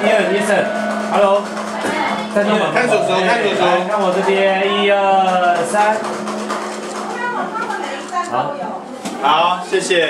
一二一三，Hello，看手看手手看手手看我这边，一二三，好。好，谢谢。